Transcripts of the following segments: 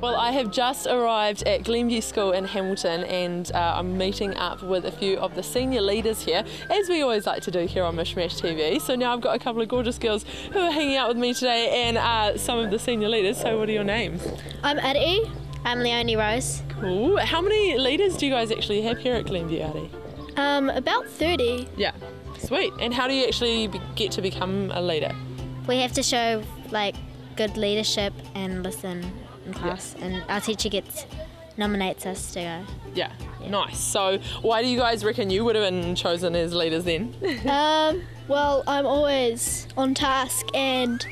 Well, I have just arrived at Glenview School in Hamilton and uh, I'm meeting up with a few of the senior leaders here, as we always like to do here on Mishmash TV. So now I've got a couple of gorgeous girls who are hanging out with me today and uh, some of the senior leaders. So, what are your names? I'm Addie. I'm Leonie Rose. Cool. How many leaders do you guys actually have here at Glenview, Adi? Um, about 30. Yeah. Sweet. And how do you actually be- get to become a leader? We have to show like good leadership and listen in class, and our teacher gets nominates us to go. Yeah. Nice. So, why do you guys reckon you would have been chosen as leaders then? Um, well, I'm always on task and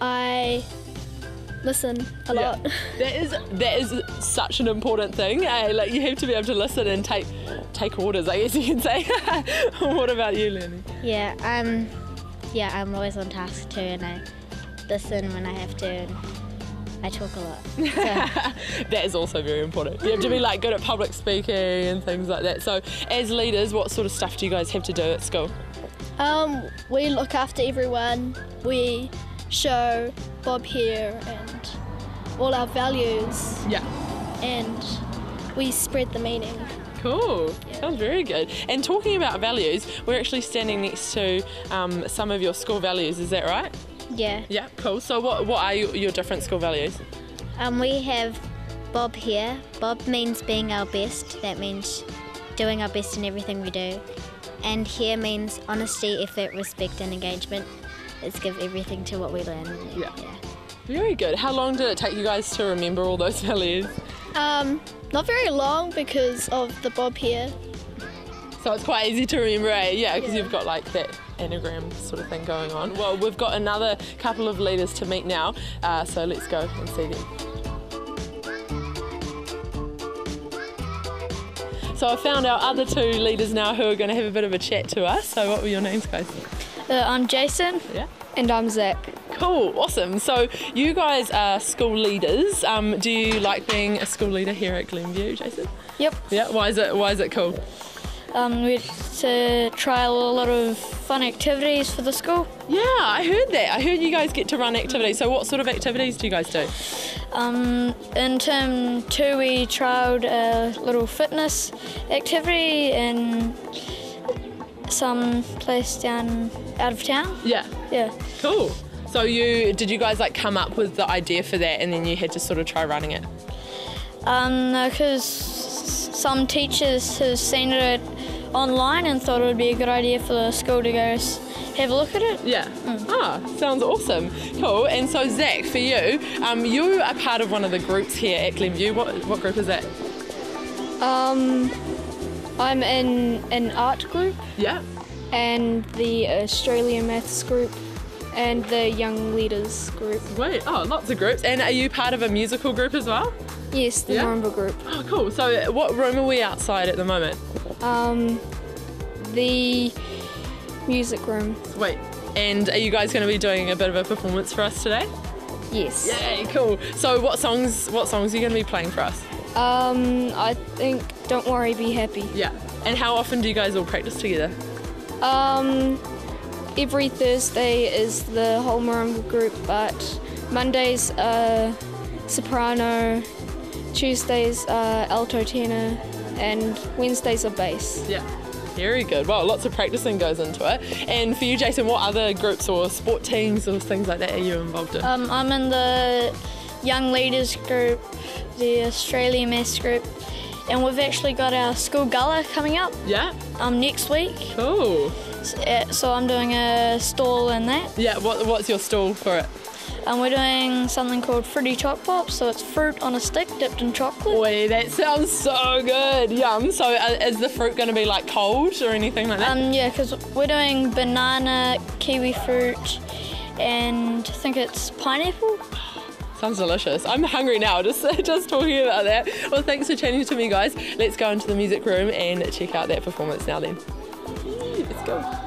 I listen a Yeah. lot. That is that is such an important thing. Eh? Like you have to be able to listen and take take orders. I guess you can say. what about you, Lenny? Yeah, um, yeah, I'm always on task too, and I listen when I have to, and I talk a lot. So, That is also very important. You have to be like good at public speaking and things like that. So, as leaders, what sort of stuff do you guys have to do at school? Um, we look after everyone. We show Bob here and all our values, Yeah. and we spread the meaning. Cool. Sounds very good. And talking about values, we're actually standing next to um, some of your school values. Is that right? Yeah, Yeah. Cool. So, what what are your, different school values? um, we have Bob here. Bob means being our best. That means doing our best in everything we do. And here means honesty, effort, respect, and engagement. Let's give everything to what we learn. Yeah. Very good. How long did it take you guys to remember all those values? Um, not very long because of the Bob here. So it's quite easy to remember, eh? Yeah, because Yeah. you've got like that anagram sort of thing going on. Well, we've got another couple of leaders to meet now, uh, so let's go and see them. So I found our other two leaders now who are going to have a bit of a chat to us. So what were your names, guys? Uh, I'm Jason. Yeah. And I'm Zach. Cool, awesome. So you guys are school leaders. Um, do you like being a school leader here at Glenview, Jason? Yep. Yeah. Why is it Why is it cool? Um, we to trial a lot of fun activities for the school. Yeah, I heard that. I heard you guys get to run activities. So what sort of activities do you guys do? Um, in term two, we trialed a little fitness activity in some place down out of town. Yeah. Yeah. Cool. So you did you guys like come up with the idea for that and then you had to sort of try running it? Um, because some teachers have seen it online and thought it would be a good idea for the school to go have a look at it. Yeah. Ah, sounds awesome. Cool. And so Zach, for you, um, you are part of one of the groups here at Glenview. What what group is that? Um, I'm in an art group Yeah. and the Australian Maths group and the Young Leaders group. Wait. Oh, lots of groups. And are you part of a musical group as well? Yes, the Yeah? marimba group. Oh, cool. So what room are we outside at the moment? Um, the music room. Sweet. And are you guys going to be doing a bit of a performance for us today? Yes. Yay, cool. So what songs what songs are you going to be playing for us? Um, I think Don't Worry, Be Happy. Yeah. And how often do you guys all practice together? Um, every Thursday is the whole marimba group, but Mondays are soprano, Tuesdays are alto tenor, and Wednesdays are bass. Yeah. Very good. Well, lots of practicing goes into it. And for you, Jason, what other groups or sport teams or things like that are you involved in? Um, I'm in the Young Leaders group, the Australian Maths group, and we've actually got our school gala coming up yeah. um, next week. Cool. S- uh, So I'm doing a stall in that. Yeah. What, what's your stall for it? And we're doing something called Fruity Choc Pop, so it's fruit on a stick dipped in chocolate. Boy, that sounds so good. Yum. So uh, is the fruit going to be like cold or anything like that? Um, yeah, because we're doing banana, kiwi fruit, and I think it's pineapple. Sounds delicious. I'm hungry now just just talking about that. Well, thanks for chatting to me, guys. Let's go into the music room and check out that performance now. Then, let's go.